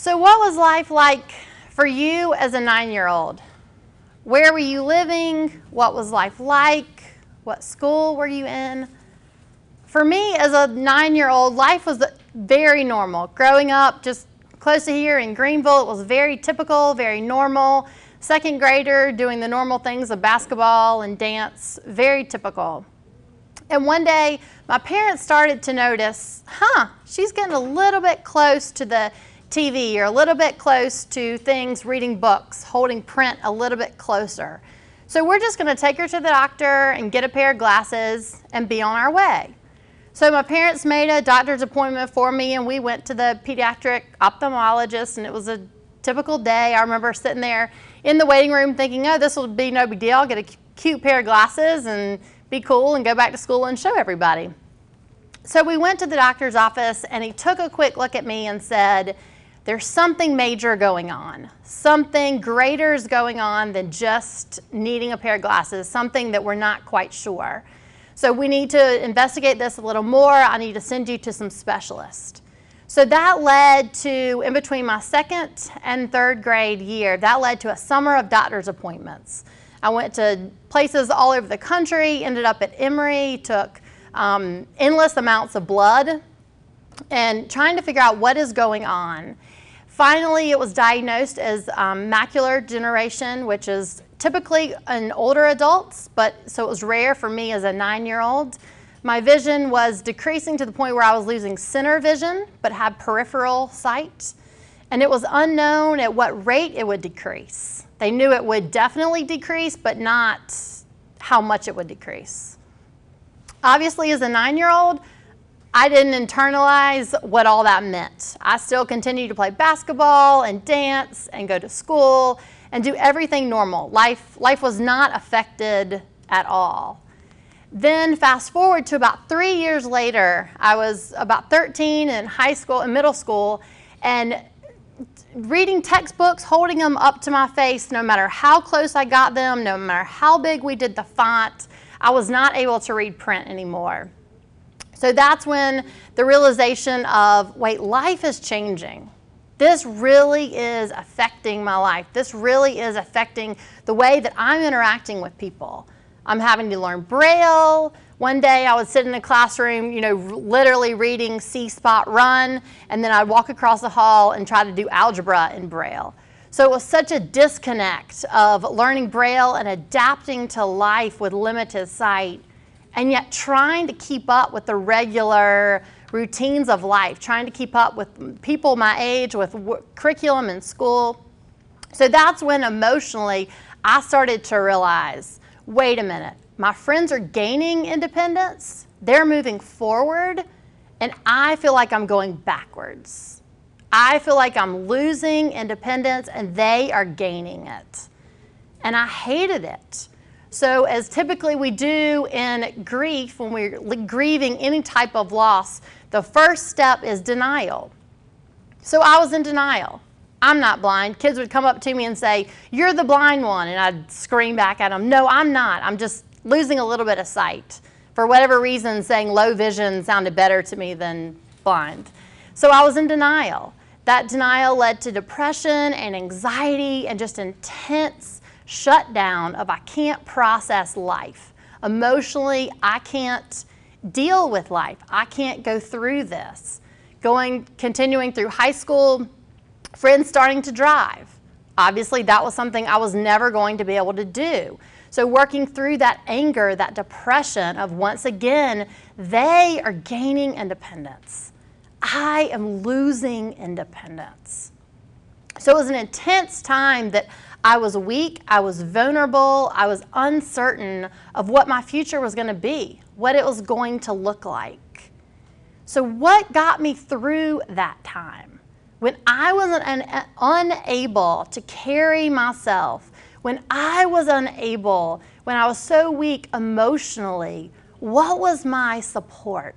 So, what was life like for you as a nine year old? Where were you living? What was life like? What school were you in? For me, as a nine year old, life was very normal. Growing up just close to here in Greenville, it was very typical, very normal. Second grader doing the normal things of basketball and dance, very typical. And one day, my parents started to notice, huh, she's getting a little bit close to the TV you're a little bit close to things, reading books, holding print a little bit closer. So we're just going to take her to the doctor and get a pair of glasses and be on our way. So my parents made a doctor's appointment for me and we went to the pediatric ophthalmologist and it was a typical day. I remember sitting there in the waiting room thinking, oh, this will be no big deal. I'll get a cute pair of glasses and be cool and go back to school and show everybody. So we went to the doctor's office and he took a quick look at me and said, there's something major going on. Something greater is going on than just needing a pair of glasses, something that we're not quite sure. So we need to investigate this a little more. I need to send you to some specialists. So that led to, in between my second and third grade year, that led to a summer of doctor's appointments. I went to places all over the country, ended up at Emory, took um, endless amounts of blood, and trying to figure out what is going on. Finally, it was diagnosed as um, macular degeneration, which is typically in older adults, but so it was rare for me as a nine-year-old. My vision was decreasing to the point where I was losing center vision, but had peripheral sight. And it was unknown at what rate it would decrease. They knew it would definitely decrease, but not how much it would decrease. Obviously, as a nine-year-old, I didn't internalize what all that meant. I still continued to play basketball and dance and go to school and do everything normal. Life, life was not affected at all. Then fast forward to about three years later, I was about 13 in high school and middle school, and reading textbooks, holding them up to my face, no matter how close I got them, no matter how big we did the font, I was not able to read print anymore. So that's when the realization of, wait, life is changing. This really is affecting my life. This really is affecting the way that I'm interacting with people. I'm having to learn Braille. One day I would sit in a classroom, you know, literally reading See Spot Run, and then I'd walk across the hall and try to do algebra in Braille. So it was such a disconnect of learning Braille and adapting to life with limited sight, and yet trying to keep up with the regular routines of life, trying to keep up with people my age, with curriculum in school. So that's when emotionally I started to realize wait a minute, my friends are gaining independence, they're moving forward, and I feel like I'm going backwards. I feel like I'm losing independence and they are gaining it. And I hated it. So, as typically we do in grief, when we're grieving any type of loss, the first step is denial. So I was in denial. I'm not blind. Kids would come up to me and say, You're the blind one. And I'd scream back at them, No, I'm not. I'm just losing a little bit of sight. For whatever reason, saying low vision sounded better to me than blind. So I was in denial. That denial led to depression and anxiety and just intense shutdown of I can't process life. Emotionally, I can't deal with life. I can't go through this. Going, continuing through high school, friends starting to drive. Obviously, that was something I was never going to be able to do. So, working through that anger, that depression of once again, they are gaining independence. I am losing independence. So, it was an intense time that I was weak, I was vulnerable, I was uncertain of what my future was going to be what it was going to look like. So, what got me through that time? When I was an, unable to carry myself, when I was unable, when I was so weak emotionally, what was my support?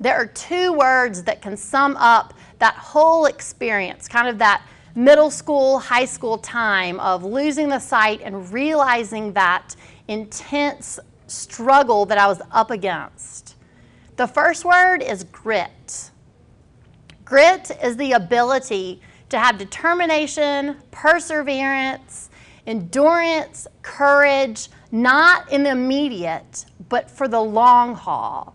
There are two words that can sum up that whole experience, kind of that middle school, high school time of losing the sight and realizing that intense struggle that I was up against. The first word is grit. Grit is the ability to have determination, perseverance, endurance, courage, not in the immediate, but for the long haul.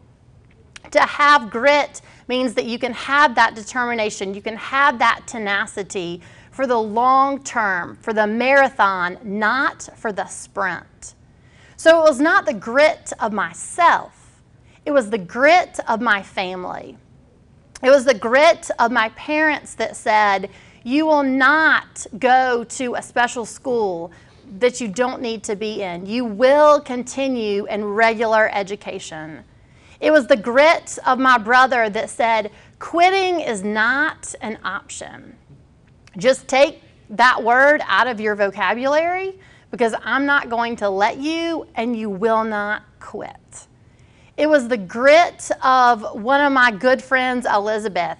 To have grit means that you can have that determination, you can have that tenacity for the long term, for the marathon, not for the sprint. So it was not the grit of myself, it was the grit of my family. It was the grit of my parents that said, You will not go to a special school that you don't need to be in. You will continue in regular education. It was the grit of my brother that said, Quitting is not an option. Just take that word out of your vocabulary because I'm not going to let you and you will not quit. It was the grit of one of my good friends, Elizabeth,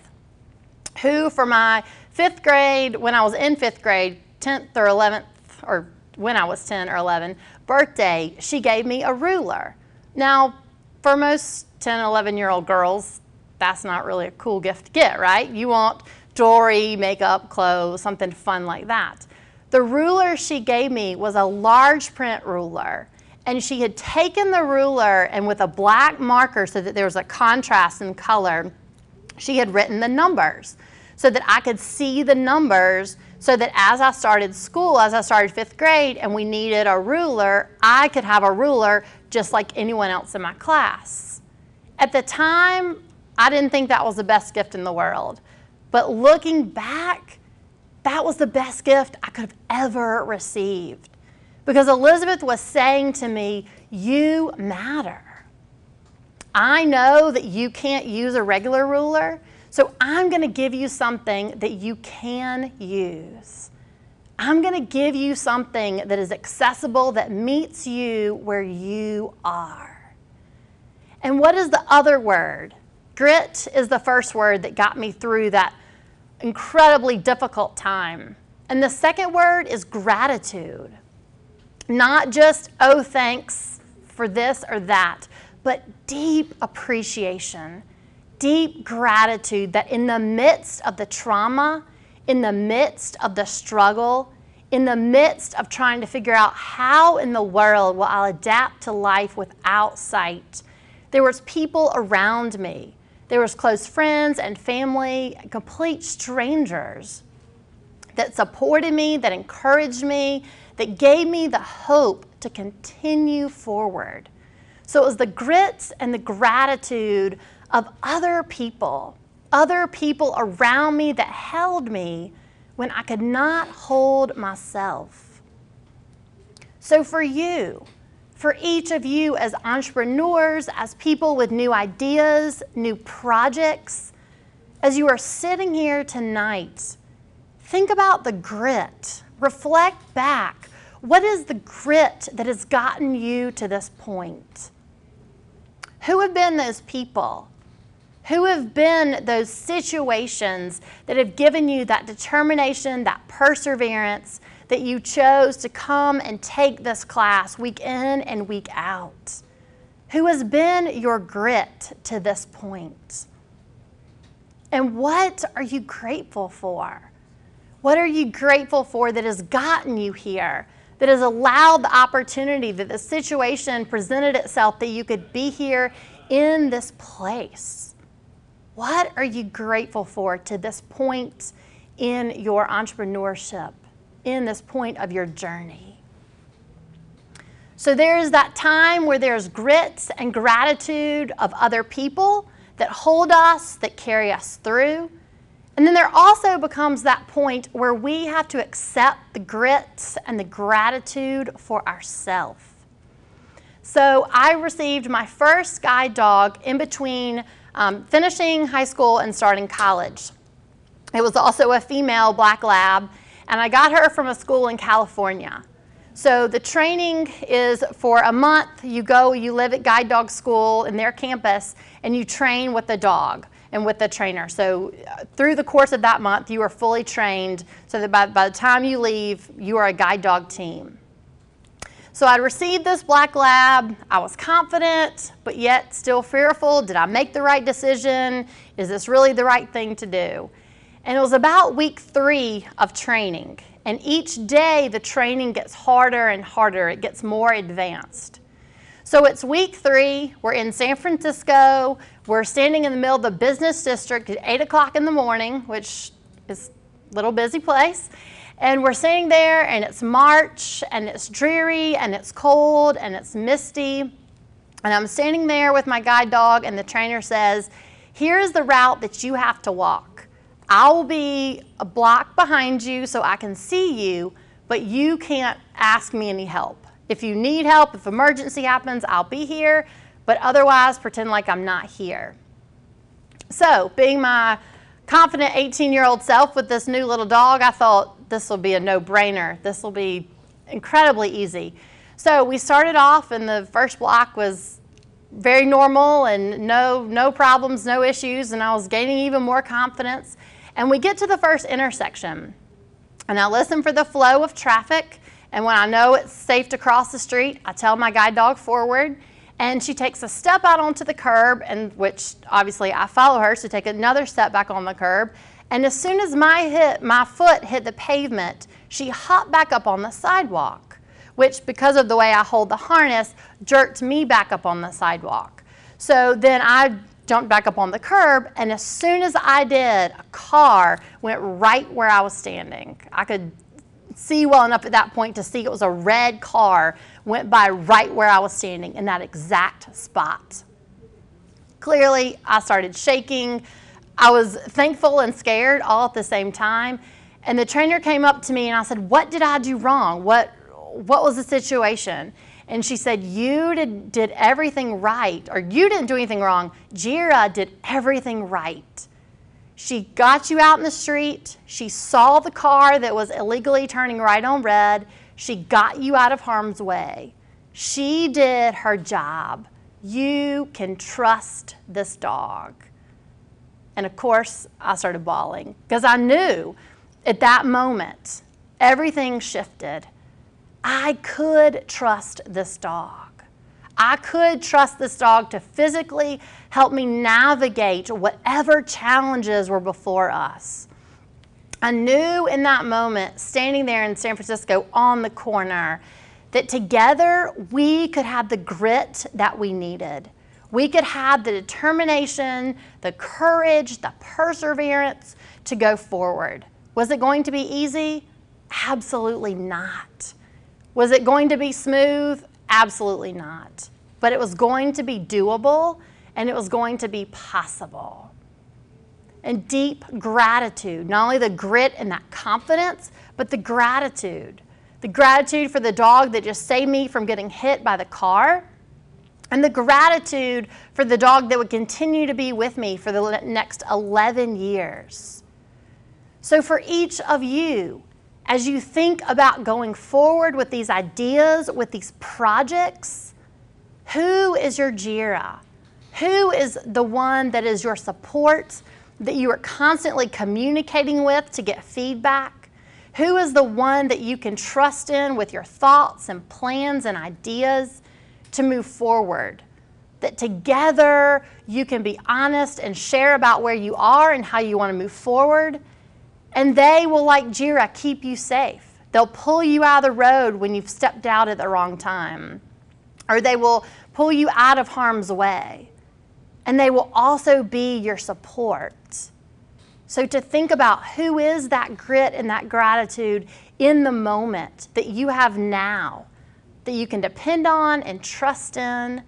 who, for my fifth grade, when I was in fifth grade, 10th or 11th, or when I was 10 or 11, birthday, she gave me a ruler. Now, for most 10, 11 year old girls, that's not really a cool gift to get, right? You want jewelry, makeup, clothes, something fun like that. The ruler she gave me was a large print ruler. And she had taken the ruler and with a black marker so that there was a contrast in color, she had written the numbers so that I could see the numbers so that as I started school, as I started fifth grade, and we needed a ruler, I could have a ruler just like anyone else in my class. At the time, I didn't think that was the best gift in the world. But looking back, that was the best gift I could have ever received. Because Elizabeth was saying to me, You matter. I know that you can't use a regular ruler, so I'm going to give you something that you can use. I'm going to give you something that is accessible, that meets you where you are. And what is the other word? Grit is the first word that got me through that incredibly difficult time. And the second word is gratitude. Not just, oh, thanks for this or that, but deep appreciation, deep gratitude that in the midst of the trauma, in the midst of the struggle, in the midst of trying to figure out how in the world will I adapt to life without sight, there was people around me there was close friends and family, complete strangers that supported me, that encouraged me, that gave me the hope to continue forward. So it was the grits and the gratitude of other people, other people around me that held me when I could not hold myself. So for you, for each of you as entrepreneurs, as people with new ideas, new projects, as you are sitting here tonight, think about the grit. Reflect back. What is the grit that has gotten you to this point? Who have been those people? Who have been those situations that have given you that determination, that perseverance, that you chose to come and take this class week in and week out? Who has been your grit to this point? And what are you grateful for? What are you grateful for that has gotten you here? That has allowed the opportunity, that the situation presented itself that you could be here in this place? What are you grateful for to this point in your entrepreneurship? in this point of your journey. So there's that time where there's grits and gratitude of other people that hold us, that carry us through. And then there also becomes that point where we have to accept the grits and the gratitude for ourselves. So I received my first guide dog in between um, finishing high school and starting college. It was also a female black lab, and I got her from a school in California. So the training is for a month. You go, you live at guide dog school in their campus, and you train with the dog and with the trainer. So uh, through the course of that month, you are fully trained so that by, by the time you leave, you are a guide dog team. So I received this black lab. I was confident, but yet still fearful. Did I make the right decision? Is this really the right thing to do? And it was about week three of training. And each day the training gets harder and harder, it gets more advanced. So it's week three, we're in San Francisco, we're standing in the middle of the business district at 8 o'clock in the morning, which is a little busy place. And we're sitting there, and it's March, and it's dreary, and it's cold, and it's misty. And I'm standing there with my guide dog, and the trainer says, Here's the route that you have to walk. I will be a block behind you so I can see you, but you can't ask me any help. If you need help, if emergency happens, I'll be here, but otherwise, pretend like I'm not here. So, being my confident 18 year old self with this new little dog, I thought, this will be a no-brainer. This will be incredibly easy. So we started off and the first block was very normal and no, no problems, no issues, and I was gaining even more confidence. And we get to the first intersection, and I listen for the flow of traffic, and when I know it's safe to cross the street, I tell my guide dog forward, and she takes a step out onto the curb, and which obviously I follow her, so take another step back on the curb, and as soon as my, hit, my foot hit the pavement, she hopped back up on the sidewalk, which, because of the way I hold the harness, jerked me back up on the sidewalk. So then I jumped back up on the curb, and as soon as I did, a car went right where I was standing. I could see well enough at that point to see it was a red car went by right where I was standing in that exact spot. Clearly, I started shaking. I was thankful and scared all at the same time. And the trainer came up to me and I said, What did I do wrong? What, what was the situation? And she said, You did, did everything right, or you didn't do anything wrong. Jira did everything right. She got you out in the street. She saw the car that was illegally turning right on red. She got you out of harm's way. She did her job. You can trust this dog. And of course, I started bawling because I knew at that moment everything shifted. I could trust this dog. I could trust this dog to physically help me navigate whatever challenges were before us. I knew in that moment, standing there in San Francisco on the corner, that together we could have the grit that we needed we could have the determination, the courage, the perseverance to go forward. Was it going to be easy? Absolutely not. Was it going to be smooth? Absolutely not. But it was going to be doable and it was going to be possible. And deep gratitude, not only the grit and that confidence, but the gratitude. The gratitude for the dog that just saved me from getting hit by the car and the gratitude for the dog that would continue to be with me for the next 11 years. So, for each of you, as you think about going forward with these ideas, with these projects, who is your JIRA? Who is the one that is your support, that you are constantly communicating with to get feedback? Who is the one that you can trust in with your thoughts and plans and ideas? to move forward. That together you can be honest and share about where you are and how you want to move forward. And they will, like Jira, keep you safe. They'll pull you out of the road when you've stepped out at the wrong time, or they will pull you out of harm's way. And they will also be your support. So, to think about who is that grit and that gratitude in the moment that you have now that you can depend on and trust in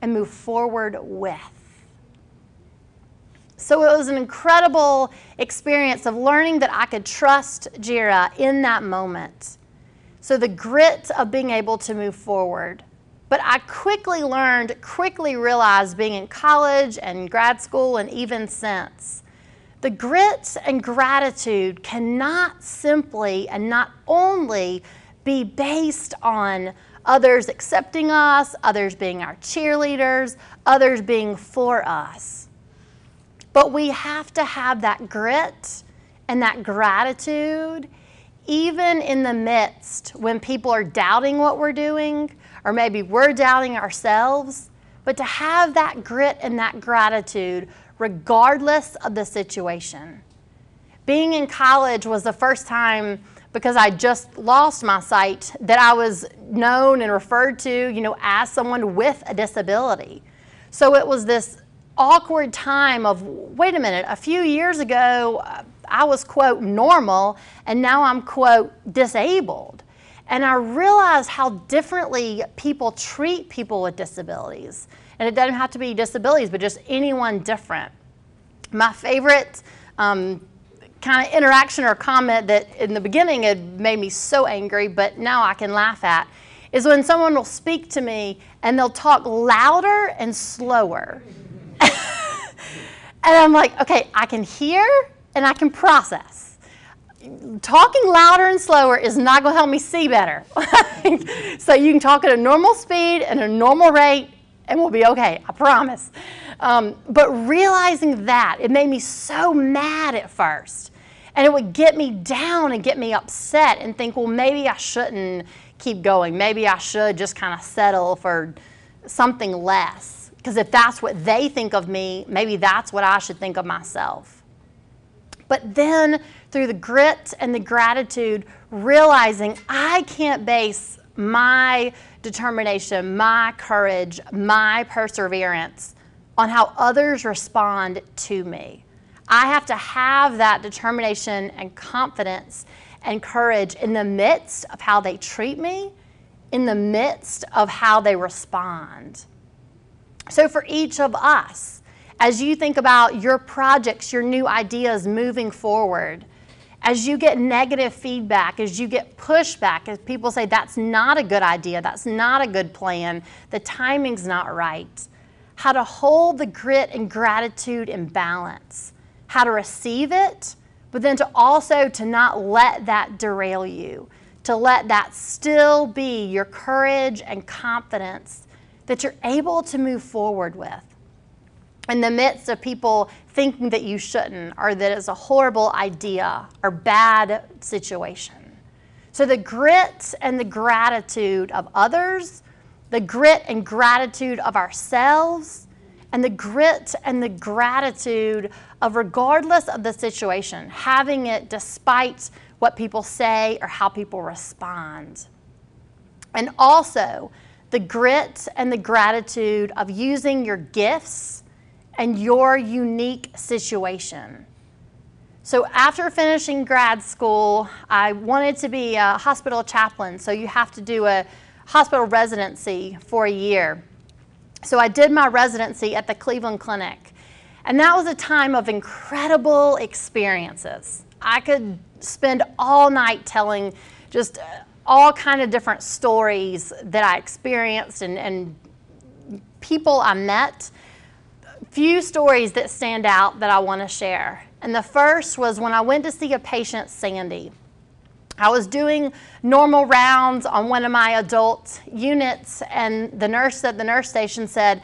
and move forward with. So it was an incredible experience of learning that I could trust Jira in that moment. So the grit of being able to move forward. But I quickly learned, quickly realized being in college and grad school and even since, the grit and gratitude cannot simply and not only be based on others accepting us, others being our cheerleaders, others being for us. But we have to have that grit and that gratitude even in the midst when people are doubting what we're doing, or maybe we're doubting ourselves. But to have that grit and that gratitude regardless of the situation. Being in college was the first time because I just lost my sight that I was known and referred to, you know, as someone with a disability. So it was this awkward time of wait a minute, a few years ago I was quote normal and now I'm quote disabled. And I realized how differently people treat people with disabilities. And it doesn't have to be disabilities, but just anyone different. My favorite um, kind of interaction or comment that in the beginning it made me so angry, but now I can laugh at, is when someone will speak to me and they'll talk louder and slower. and I'm like, okay, I can hear and I can process. Talking louder and slower is not going to help me see better. so you can talk at a normal speed and a normal rate and we'll be okay, I promise. Um, but realizing that, it made me so mad at first. And it would get me down and get me upset and think, well, maybe I shouldn't keep going. Maybe I should just kind of settle for something less. Because if that's what they think of me, maybe that's what I should think of myself. But then through the grit and the gratitude, realizing I can't base my determination, my courage, my perseverance on how others respond to me. I have to have that determination and confidence and courage in the midst of how they treat me, in the midst of how they respond. So, for each of us, as you think about your projects, your new ideas moving forward, as you get negative feedback, as you get pushback, as people say that's not a good idea, that's not a good plan, the timing's not right, how to hold the grit and gratitude in balance. How to receive it, but then to also to not let that derail you, to let that still be your courage and confidence that you're able to move forward with. In the midst of people thinking that you shouldn't or that it's a horrible idea or bad situation. So the grit and the gratitude of others, the grit and gratitude of ourselves, and the grit and the gratitude of regardless of the situation, having it despite what people say or how people respond. And also the grit and the gratitude of using your gifts and your unique situation. So, after finishing grad school, I wanted to be a hospital chaplain. So, you have to do a hospital residency for a year. So I did my residency at the Cleveland Clinic. And that was a time of incredible experiences. I could spend all night telling just all kind of different stories that I experienced and, and people I met. Few stories that stand out that I want to share. And the first was when I went to see a patient, Sandy. I was doing normal rounds on one of my adult units, and the nurse at the nurse station said,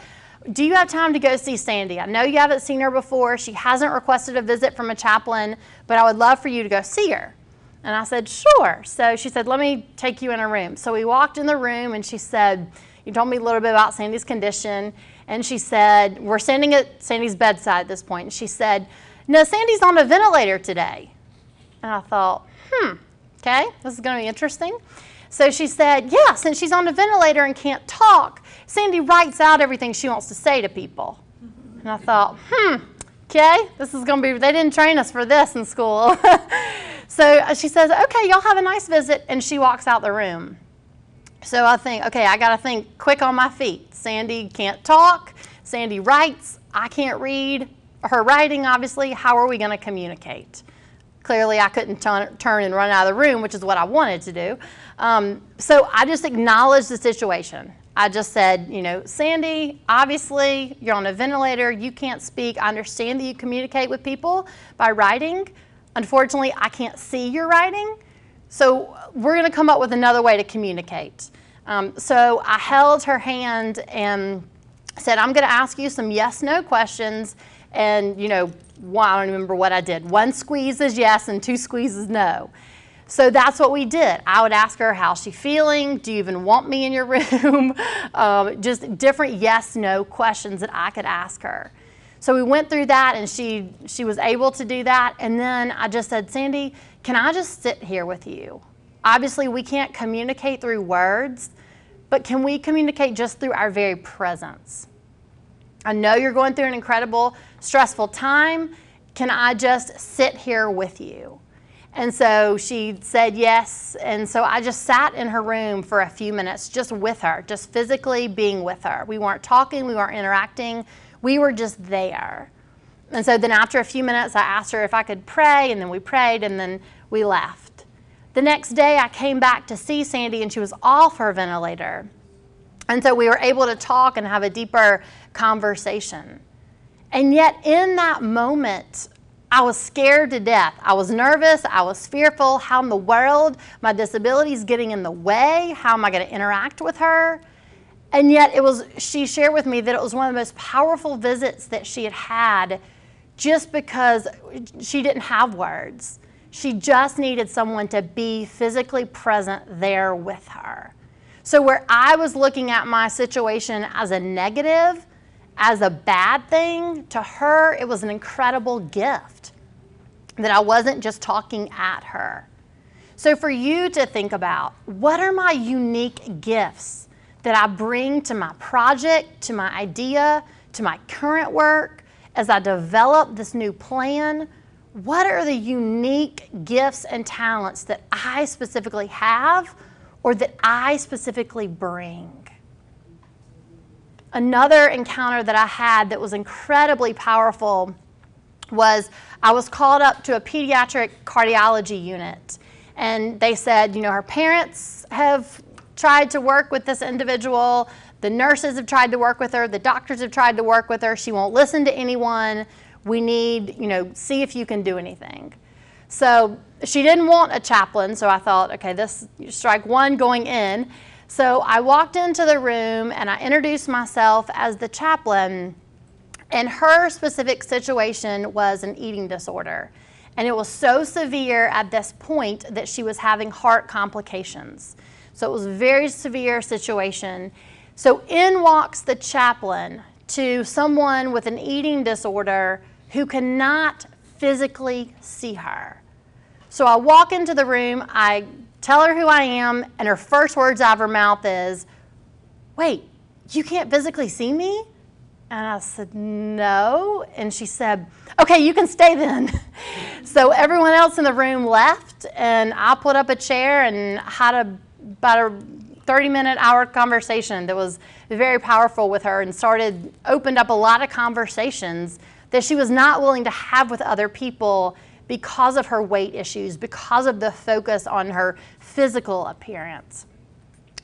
do you have time to go see Sandy? I know you haven't seen her before. She hasn't requested a visit from a chaplain, but I would love for you to go see her. And I said, sure. So she said, let me take you in a room. So we walked in the room and she said, you told me a little bit about Sandy's condition. And she said, we're standing at Sandy's bedside at this point. And she said, no, Sandy's on a ventilator today. And I thought, hmm, Okay, this is going to be interesting. So she said, Yeah, since she's on a ventilator and can't talk, Sandy writes out everything she wants to say to people. And I thought, hmm, okay, this is going to be, they didn't train us for this in school. so she says, Okay, y'all have a nice visit. And she walks out the room. So I think, okay, I got to think quick on my feet. Sandy can't talk. Sandy writes. I can't read her writing, obviously. How are we going to communicate? Clearly, I couldn't turn and run out of the room, which is what I wanted to do. Um, so I just acknowledged the situation. I just said, you know, Sandy, obviously you're on a ventilator, you can't speak. I understand that you communicate with people by writing. Unfortunately, I can't see your writing. So we're going to come up with another way to communicate. Um, so I held her hand and said, I'm going to ask you some yes no questions and, you know, one, I don't remember what I did. One squeeze is yes and two squeezes no. So that's what we did. I would ask her, how's she feeling? Do you even want me in your room? um, just different yes, no questions that I could ask her. So we went through that and she she was able to do that and then I just said, "Sandy, can I just sit here with you?" Obviously, we can't communicate through words, but can we communicate just through our very presence? I know you're going through an incredible, stressful time. Can I just sit here with you? And so she said yes. And so I just sat in her room for a few minutes, just with her, just physically being with her. We weren't talking, we weren't interacting, we were just there. And so then after a few minutes, I asked her if I could pray, and then we prayed, and then we left. The next day, I came back to see Sandy, and she was off her ventilator. And so we were able to talk and have a deeper conversation. And yet, in that moment, I was scared to death. I was nervous. I was fearful. How in the world my disability is getting in the way? How am I going to interact with her? And yet, it was. She shared with me that it was one of the most powerful visits that she had had, just because she didn't have words. She just needed someone to be physically present there with her. So, where I was looking at my situation as a negative, as a bad thing, to her, it was an incredible gift that I wasn't just talking at her. So, for you to think about what are my unique gifts that I bring to my project, to my idea, to my current work, as I develop this new plan, what are the unique gifts and talents that I specifically have or that I specifically bring. Another encounter that I had that was incredibly powerful was I was called up to a pediatric cardiology unit. And they said, you know, her parents have tried to work with this individual. The nurses have tried to work with her. The doctors have tried to work with her. She won't listen to anyone. We need, you know, see if you can do anything. So she didn't want a chaplain, so I thought, okay, this strike one going in. So I walked into the room and I introduced myself as the chaplain. And her specific situation was an eating disorder. And it was so severe at this point that she was having heart complications. So it was a very severe situation. So in walks the chaplain to someone with an eating disorder who cannot physically see her. So I walk into the room, I tell her who I am, and her first words out of her mouth is, Wait, you can't physically see me? And I said, No. And she said, Okay, you can stay then. so everyone else in the room left, and I put up a chair and had a, about a 30 minute hour conversation that was very powerful with her and started, opened up a lot of conversations that she was not willing to have with other people because of her weight issues, because of the focus on her physical appearance.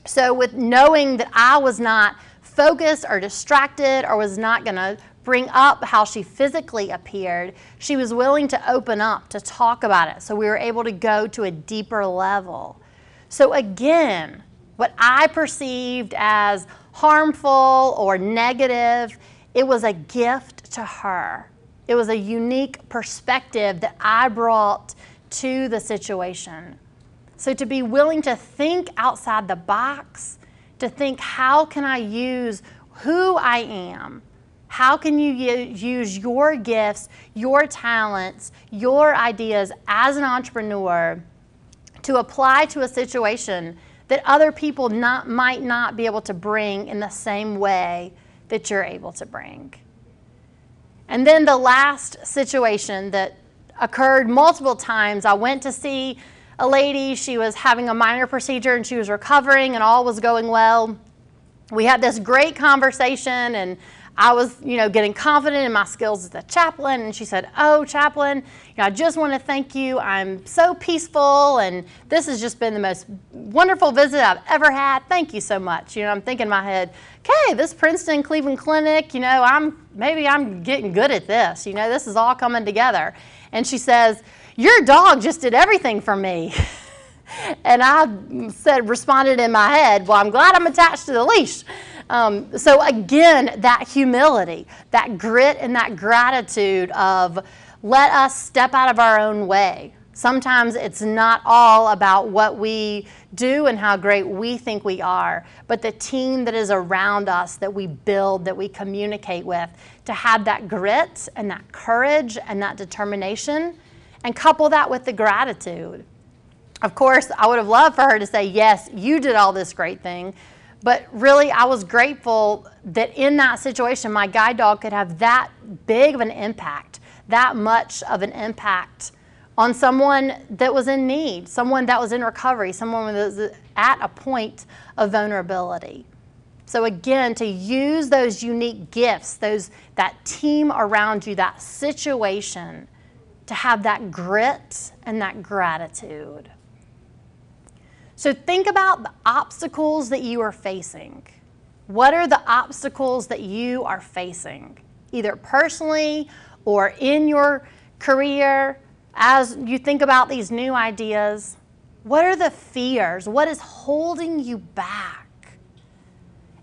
So, with knowing that I was not focused or distracted or was not going to bring up how she physically appeared, she was willing to open up to talk about it. So, we were able to go to a deeper level. So, again, what I perceived as harmful or negative, it was a gift to her. It was a unique perspective that I brought to the situation. So to be willing to think outside the box, to think, how can I use who I am? How can you use your gifts, your talents, your ideas as an entrepreneur to apply to a situation that other people not, might not be able to bring in the same way that you're able to bring? And then the last situation that occurred multiple times, I went to see a lady. She was having a minor procedure and she was recovering, and all was going well. We had this great conversation, and I was, you know, getting confident in my skills as a chaplain. And she said, "Oh, chaplain, you know, I just want to thank you. I'm so peaceful, and this has just been the most wonderful visit I've ever had. Thank you so much." You know, I'm thinking in my head, "Okay, this Princeton Cleveland Clinic, you know, I'm maybe I'm getting good at this. You know, this is all coming together." And she says, "Your dog just did everything for me." and I said, responded in my head, "Well, I'm glad I'm attached to the leash." Um, so again, that humility, that grit, and that gratitude of let us step out of our own way. Sometimes it's not all about what we do and how great we think we are, but the team that is around us that we build, that we communicate with, to have that grit and that courage and that determination, and couple that with the gratitude. Of course, I would have loved for her to say, Yes, you did all this great thing. But really, I was grateful that in that situation, my guide dog could have that big of an impact, that much of an impact on someone that was in need, someone that was in recovery, someone that was at a point of vulnerability. So again, to use those unique gifts, those that team around you, that situation, to have that grit and that gratitude. So think about the obstacles that you are facing. What are the obstacles that you are facing, either personally or in your career, as you think about these new ideas, what are the fears? What is holding you back?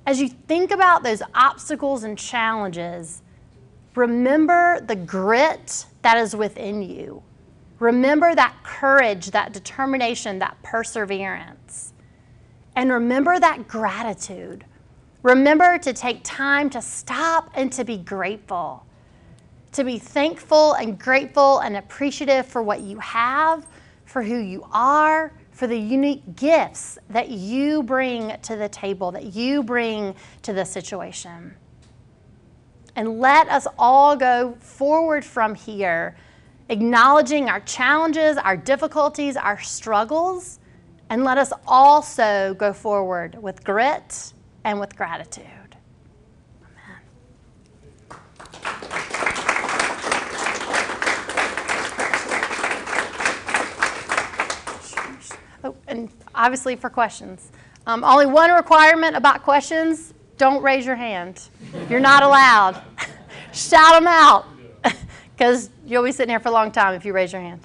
As you think about those obstacles and challenges, remember the grit that is within you. Remember that courage, that determination, that perseverance. And remember that gratitude. Remember to take time to stop and to be grateful to be thankful and grateful and appreciative for what you have, for who you are, for the unique gifts that you bring to the table, that you bring to the situation. And let us all go forward from here, acknowledging our challenges, our difficulties, our struggles, and let us also go forward with grit and with gratitude. Oh, and obviously for questions. Um, only one requirement about questions don't raise your hand. You're not allowed. Shout them out because you'll be sitting here for a long time if you raise your hand.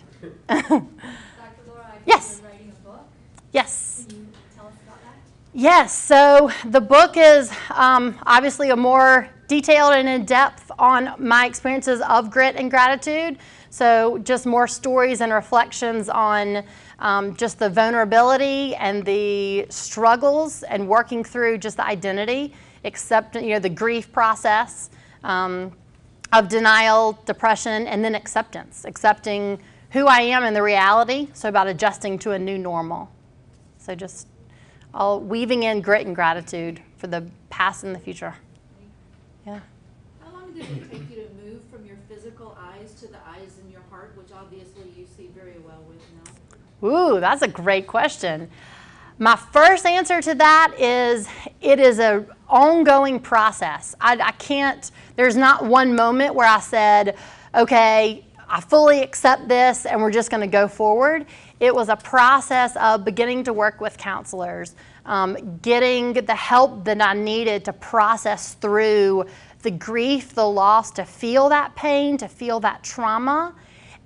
Dr. Laura, I yes. you're writing a book. Yes. Can you tell us about that? Yes. So the book is um, obviously a more detailed and in depth on my experiences of grit and gratitude. So just more stories and reflections on um, just the vulnerability and the struggles and working through just the identity, accept, you know, the grief process um, of denial, depression, and then acceptance, accepting who I am and the reality. So about adjusting to a new normal. So just all weaving in grit and gratitude for the past and the future. Yeah. How long did it take you to move from your physical eyes to the eyes in your heart, which obviously you see very well with now? Ooh, that's a great question. My first answer to that is it is an ongoing process. I, I, can't, there's not one moment where I said, okay, I fully accept this and we're just going to go forward. It was a process of beginning to work with counselors, um, getting the help that I needed to process through the grief, the loss, to feel that pain, to feel that trauma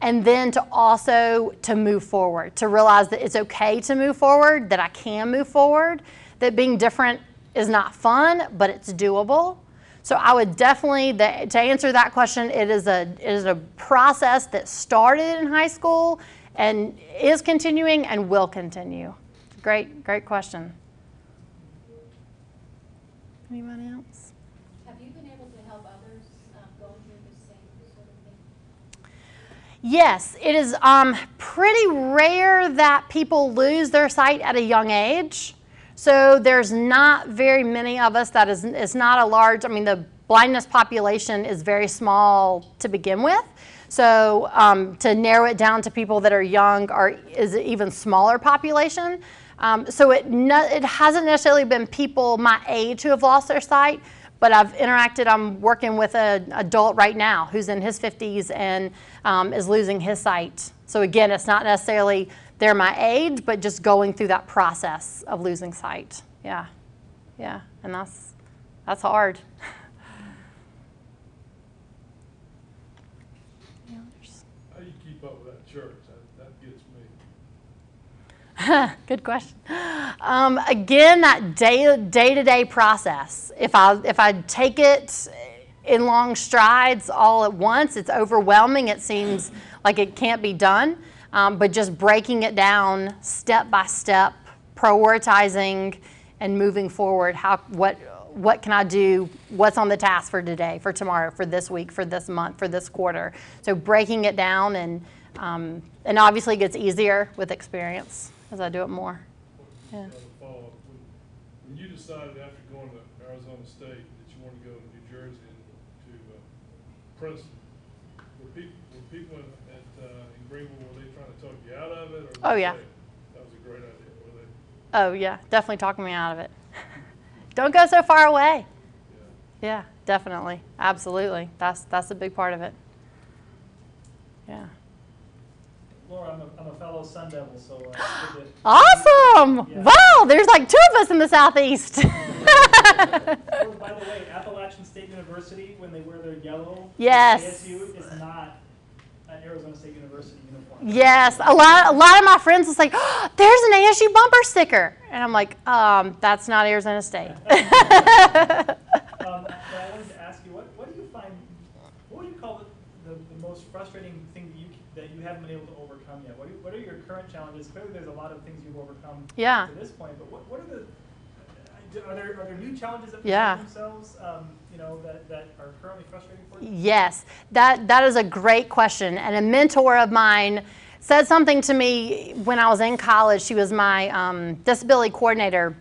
and then to also to move forward to realize that it's okay to move forward that i can move forward that being different is not fun but it's doable so i would definitely the, to answer that question it is a it is a process that started in high school and is continuing and will continue great great question anybody else Have you been able to help others um, going through the same sort of thing? Yes, it is um, pretty rare that people lose their sight at a young age. So there's not very many of us that is, is not a large, I mean, the blindness population is very small to begin with. So um, to narrow it down to people that are young are, is an even smaller population. Um, so it, no, it hasn't necessarily been people my age who have lost their sight, but I've interacted, I'm working with an adult right now who's in his 50s and um, is losing his sight. So again, it's not necessarily they're my age, but just going through that process of losing sight. Yeah, yeah, and that's, that's hard. How do you keep up with that church? That, that gets me. Good question. Um, again, that day day to day process. If I if I take it in long strides all at once, it's overwhelming. It seems like it can't be done. Um, but just breaking it down step by step, prioritizing and moving forward. How what what can I do? What's on the task for today, for tomorrow, for this week, for this month, for this quarter? So breaking it down and um, and obviously it gets easier with experience as I do it more. Yeah. When- you decided after going to Arizona State that you wanted to go to New Jersey and to uh, Princeton, were people, were people at, uh, in Greenville, talk you out of it? or Oh, yeah. they- That was a great idea, they? Oh yeah, definitely talking me out of it. Don't go so far away. Yeah. Yeah, definitely, absolutely. That's that's a big part of it. Yeah. Laura, I'm a, I'm a fellow Sun Devil, so uh, it's good to- Awesome! Yeah. Wow, there's like two of us in the southeast. Oh, by the way, Appalachian State University, when they wear their yellow, Yes. ASU is not an Arizona State University uniform. yes, a lot a lot of my friends will say, oh, "There's an ASU bumper sticker," and I'm like, um, "That's not Arizona State." Um, I wanted to ask you, what, what do you find, what would you call the, the, the most frustrating thing that you, that you haven't been able to overcome yet? What, do, what are your current challenges? Clearly, there's a lot of things you've overcome Yeah. to this point, but what, what are the, are there, are there new challenges that Yeah. themselves, um, you know, that, that are currently frustrating for you? Yes, that, that is a great question. And a mentor of mine said something to me when I was in college. She was my um, disability coordinator.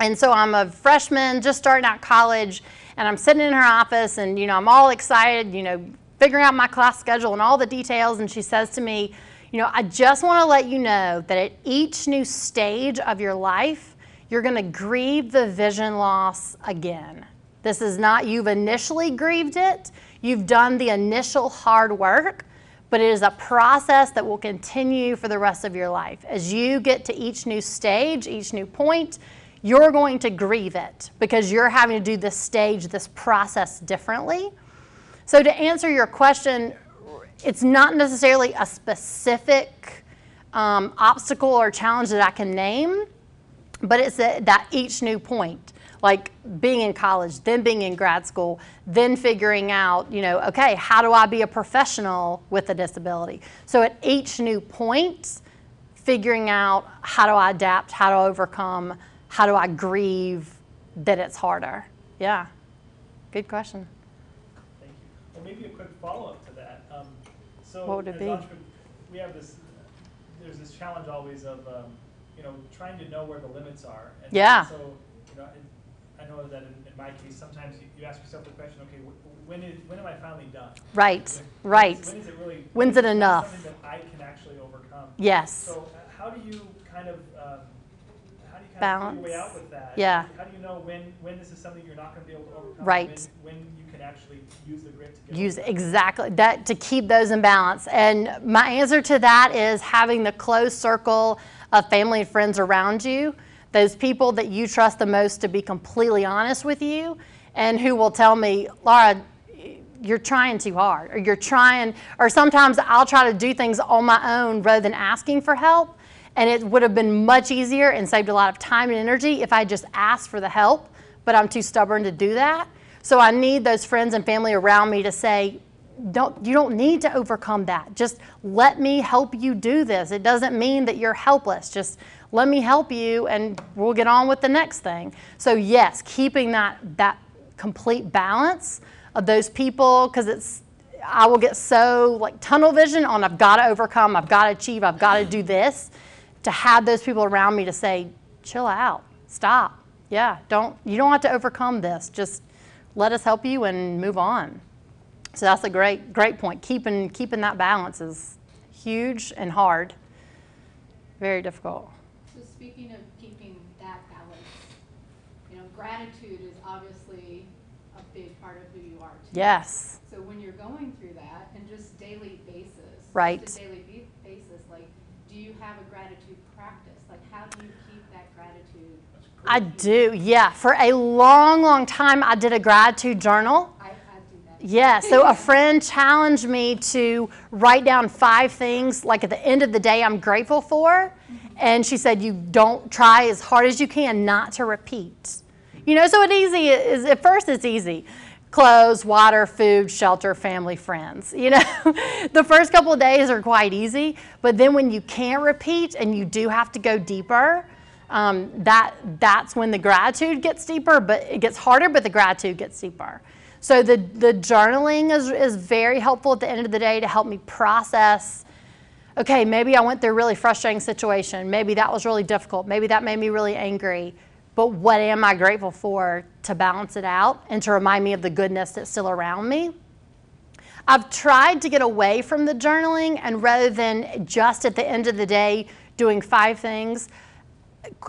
And so I'm a freshman, just starting out college, and I'm sitting in her office, and you know, I'm all excited, you know, figuring out my class schedule and all the details. And she says to me, you know, I just want to let you know that at each new stage of your life, you're going to grieve the vision loss again. This is not, you've initially grieved it, you've done the initial hard work, but it is a process that will continue for the rest of your life. As you get to each new stage, each new point, you're going to grieve it because you're having to do this stage, this process differently. So, to answer your question, it's not necessarily a specific um, obstacle or challenge that I can name, but it's that, that each new point like being in college then being in grad school then figuring out you know okay how do i be a professional with a disability so at each new point figuring out how do i adapt how to overcome how do i grieve that it's harder yeah good question Thank you. Well, maybe a quick follow-up to that. Um, so What would it be? We have this, there's this challenge always of, um, you know, trying to know where the limits are. And Yeah. So, you know, I, I know that in, in my case, sometimes you, you ask yourself the question, okay, wh- when is, when am I finally done? right right When is it really? When's when it enough? Something that I can actually overcome. yes So uh, how do you kind of, um, how do you kind of Balance. your way out with that? Yeah. How do you know when, when this is something you're not going to be able to overcome? Right. When, when you can actually use the grit to get use over exactly that to keep those in balance and my answer to that is having the closed circle of family and friends around you those people that you trust the most to be completely honest with you and who will tell me laura you're trying too hard or you're trying or sometimes i'll try to do things on my own rather than asking for help and it would have been much easier and saved a lot of time and energy if i just asked for the help but i'm too stubborn to do that. So I need those friends and family around me to say, don't you don't need to overcome that. Just let me help you do this. It doesn't mean that you're helpless. Just let me help you and we'll get on with the next thing. So yes, keeping that that complete balance of those people because it's I will get so like tunnel vision on I've got to overcome, I've got to achieve, I've got to do this to have those people around me to say, chill out, stop. Yeah, don't you don't have to overcome this. Just let us help you and move on. So that's a great, great point. Keeping, keeping that balance is huge and hard. Very difficult. So speaking of keeping that balance, you know, gratitude is obviously a big part of who you are too. Yes. So when you're going through that and just daily basis. just Right. a daily basis, like, do you have a gratitude practice? Like, how do you keep that gratitude? I do, yeah. For a long, long time, I did a gratitude journal. Yeah, so a friend challenged me to write down five things, like at the end of the day, I'm grateful for. And she said, You don't try as hard as you can not to repeat. You know, so it's easy, is at first it's easy. clothes, water, food, shelter, family, friends. You know, the first couple of days are quite easy, but then when you can't repeat and you do have to go deeper, um, that that's when the gratitude gets deeper, but it gets harder, but the gratitude gets deeper. So the the journaling is is very helpful at the end of the day to help me process. Okay, maybe I went through a really frustrating situation. Maybe that was really difficult. Maybe that made me really angry. But what am I grateful for to balance it out and to remind me of the goodness that's still around me? I've tried to get away from the journaling and rather than just at the end of the day doing five things,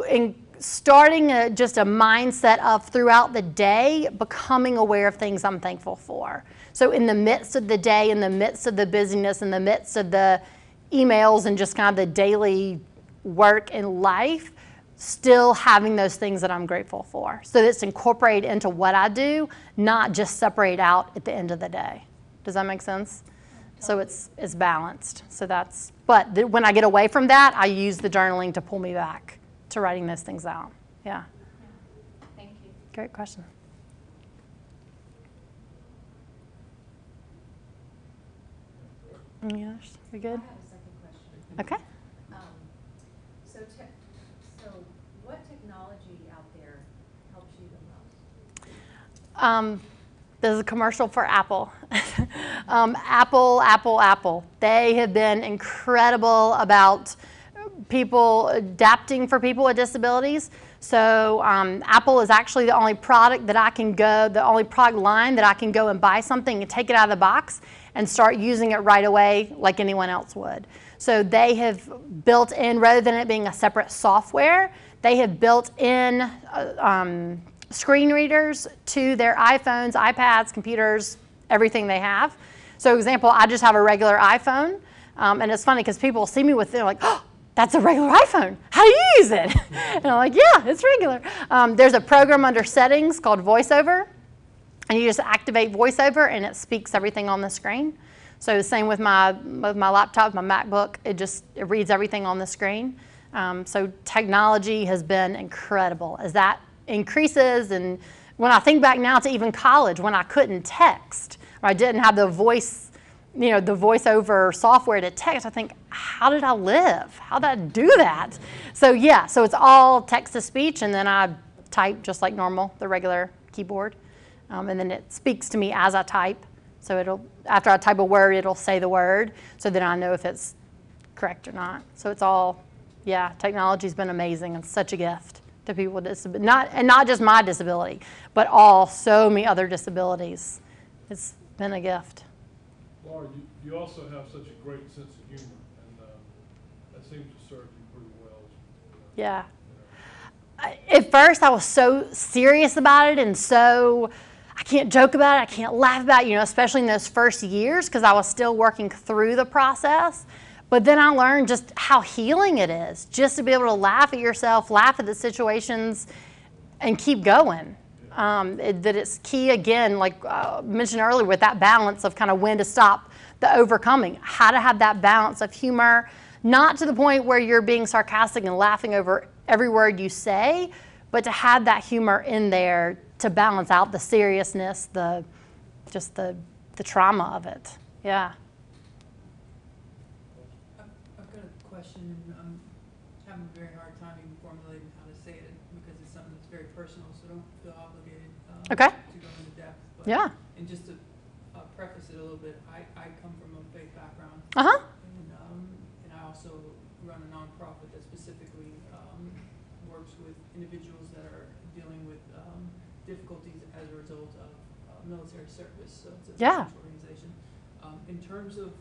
in starting a, just a mindset of throughout the day becoming aware of things I'm thankful for. So in the midst of the day, in the midst of the busyness, in the midst of the emails and just kind of the daily work in life, still having those things that I'm grateful for. So it's incorporated into what I do, not just separate out at the end of the day. Does that make sense? So it's it's balanced. So that's but the, when I get away from that, I use the journaling to pull me back to writing those things out. Yeah. Thank you. Great question. Any others? Good? have a second question. Okay. Um, So so what technology out there helps you the most? Um, there's a commercial for Apple. um, Apple, Apple, Apple. They have been incredible about people adapting for people with disabilities. So um, Apple is actually the only product that I can go, the only product line that I can go and buy something and take it out of the box and start using it right away like anyone else would. So they have built in, rather than it being a separate software, they have built in uh, um, screen readers to their iPhones, iPads, computers, everything they have. So, example, I just have a regular iPhone, um, and it's funny because people see me with it, they're like, oh, that's a regular iPhone. How do you use it? and I'm like, yeah, it's regular. Um, there's a program under settings called VoiceOver, and you just activate VoiceOver, and it speaks everything on the screen. So the same with my with my laptop, my MacBook, it just it reads everything on the screen. Um, so technology has been incredible as that increases. And when I think back now to even college, when I couldn't text, or I didn't have the voice, you know, the voiceover software to text, I think, how did I live? How did I do that? So yeah, so it's all text to speech, and then I type just like normal, the regular keyboard, um, and then it speaks to me as I type. So it'll after I type a word, it'll say the word, so then I know if it's correct or not. So it's all, yeah, technology's been amazing and such a gift to people with disability. Not and not just my disability, but all so many other disabilities. It's been a gift. You, you also have such a great sense of humor, and um, that seems to serve you pretty well. Yeah. At first, I was so serious about it and so I can't joke about it. I can't laugh about it, you know, especially in those first years because I was still working through the process. But then I learned just how healing it is just to be able to laugh at yourself, laugh at the situations, and keep going. Um, it- that it's key again, like uh, mentioned earlier, with that balance of kind of when to stop the overcoming, how to have that balance of humor, not to the point where you're being sarcastic and laughing over every word you say, but to have that humor in there to balance out the seriousness, the just the the trauma of it. Yeah. I've I've got a question, and I'm having a very hard time even formulating how to say it, because it's something that's very personal, so don't feel obligated, um, Okay. to go into depth. Yeah. And just to, uh, preface it a little bit, I, I come from a faith background, Uh huh. and, um, and I also run a nonprofit that specifically, um, works with individuals that are dealing with, um, difficulties as a result of, uh, military service, so it's a Yeah. organization. Um, in terms of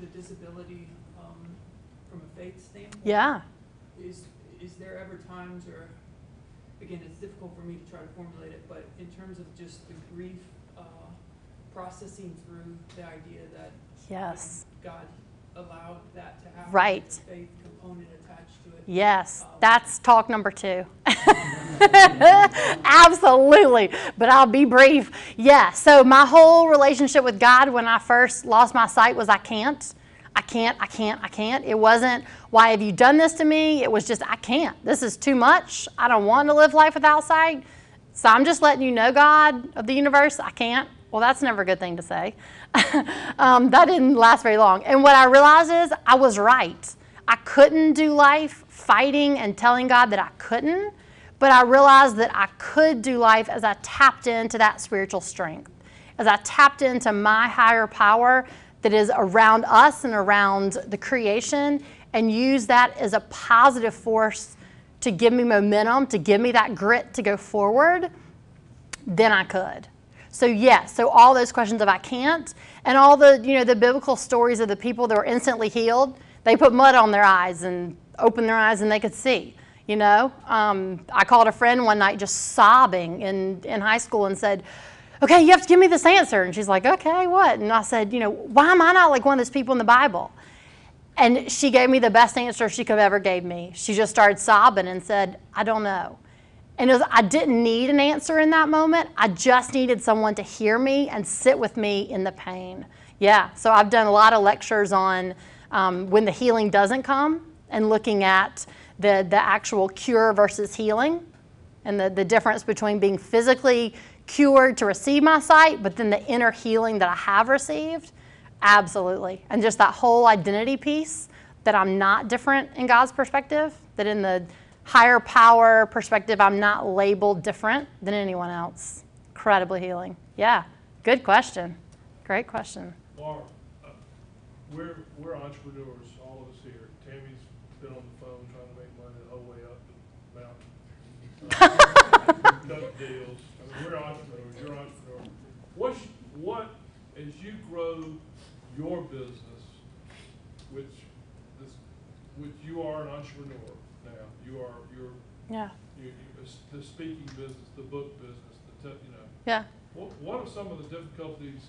the disability, um, from a faith standpoint. Yeah. Is, is there ever times, or, again, it's difficult for me to try to formulate it, but in terms of just the grief, uh, processing through the idea that Yes. God allowed that to happen. Right. Faith component attached to it. Yes, that's talk number two. Absolutely, but I'll be brief. Yeah, so my whole relationship with God when I first lost my sight was I can't. I can't, I can't, I can't. It wasn't, why have you done this to me? It was just, I can't. This is too much. I don't want to live life without sight. So I'm just letting you know, God of the universe, I can't. Well, that's never a good thing to say. um, that didn't last very long. And what I realized is I was right. I couldn't do life fighting and telling God that I couldn't, but I realized that I could do life as I tapped into that spiritual strength, as I tapped into my higher power that is around us and around the creation, and use that as a positive force to give me momentum, to give me that grit to go forward, then I could. So yes, so all those questions of I can't, and all the you know the biblical stories of the people that were instantly healed, they put mud on their eyes and opened their eyes and they could see. You know, um, I called a friend one night just sobbing in in high school and said, "Okay, you have to give me this answer." And she's like, "Okay, what?" And I said, "You know, why am I not like one of those people in the Bible?" And she gave me the best answer she could have ever gave me. She just started sobbing and said, "I don't know." And was, I didn't need an answer in that moment. I just needed someone to hear me and sit with me in the pain. Yeah, so I've done a lot of lectures on um, when the healing doesn't come and looking at the, the actual cure versus healing and the, the difference between being physically cured to receive my sight, but then the inner healing that I have received. Absolutely. And just that whole identity piece that I'm not different in God's perspective, that in the higher power perspective, I'm not labeled different than anyone else. Incredibly healing. Yeah, good question. Great question. Laura, uh, we're, we're entrepreneurs, all of us here. Tammy's been on the phone trying to make money the whole way up the mountain. Uh, Done deals. I mean, we're entrepreneurs, you're an What's, what, as you grow your business, which this, which you are an entrepreneur now, you are, you're, Yeah, you, the speaking business, the book business, the, te- you know, yeah. what, what are some of the difficulties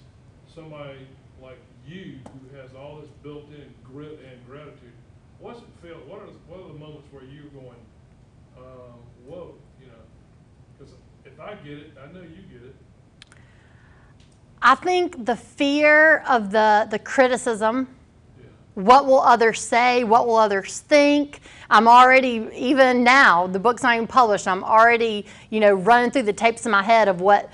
somebody like you, who has all this built-in grit and gratitude, what's it feel, what are, what are the moments where you're going, uh, whoa, you know? Because if I get it, I know you get it. I think the fear of the, the criticism what will others say? What will others think? I'm already even now the book's not even published. I'm already you know running through the tapes in my head of what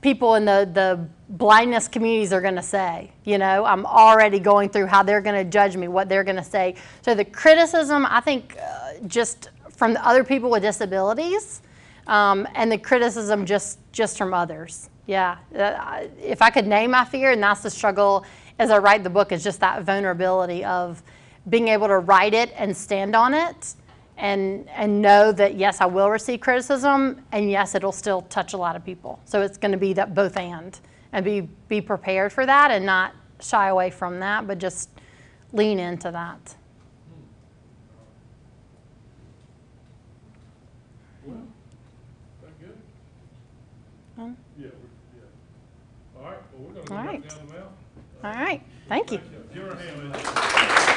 people in the, the blindness communities are going to say you know? I'm already going through how they're going to judge me what they're going to say. So the criticism i think uh, just from the other people with disabilities um, and the criticism just just from others yeah Uh, if i could name my fear and that's the struggle as i write the book is just that vulnerability of being able to write it and stand on it and and know that yes i will receive criticism and yes it'll still touch a lot of people. So it's going to be that both and and be be prepared for that and not shy away from that but just lean into that Well, that good? Um, Yeah, we're, yeah. All right, well, we're gonna All go right. back down the mountain. all right thank you